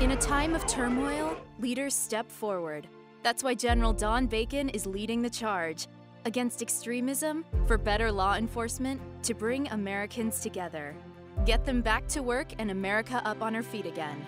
In a time of turmoil, leaders step forward. That's why General Don Bacon is leading the charge against extremism, for better law enforcement, to bring Americans together. Get them back to work and America up on her feet again.